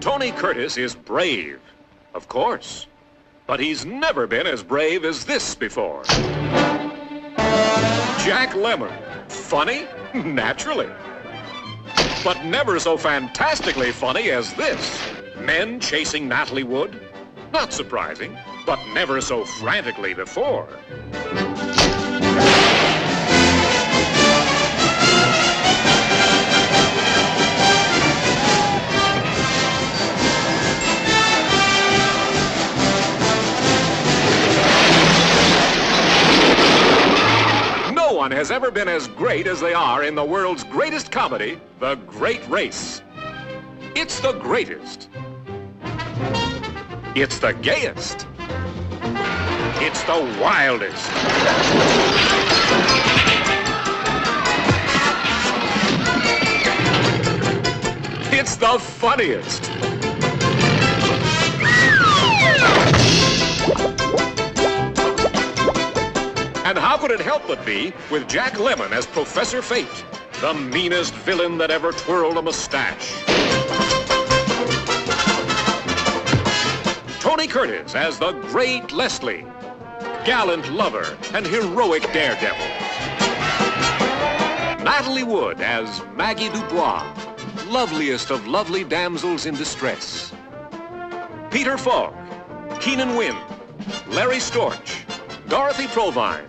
Tony Curtis is brave, of course. But he's never been as brave as this before. Jack Lemmon. Funny? Naturally. But never so fantastically funny as this. Men chasing Natalie Wood? Not surprising, but never so frantically before. One has ever been as great as they are in the world's greatest comedy, The Great Race. It's the greatest. It's the gayest. It's the wildest. It's the funniest. Could it help but be with Jack Lemmon as Professor Fate, the meanest villain that ever twirled a mustache? Tony Curtis as the great Leslie, gallant lover and heroic daredevil. Natalie Wood as Maggie Dubois, loveliest of lovely damsels in distress. Peter Falk, Keenan Wynn, Larry Storch, Dorothy Provine.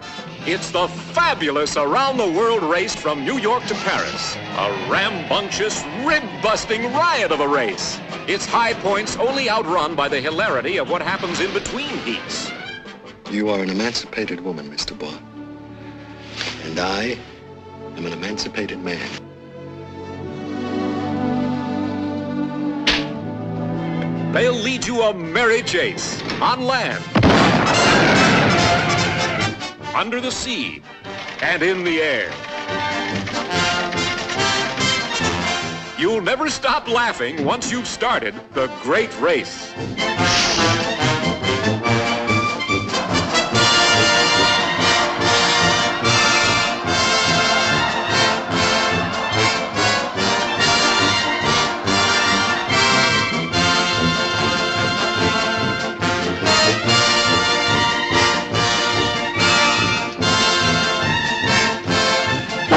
It's the fabulous around the world race from New York to Paris. A rambunctious, rib-busting riot of a race. Its high points only outrun by the hilarity of what happens in between heats. You are an emancipated woman, Miss Dubois. And I am an emancipated man. They'll lead you a merry chase on land, under the sea, and in the air. You'll never stop laughing once you've started the great race.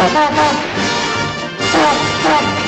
Thank you.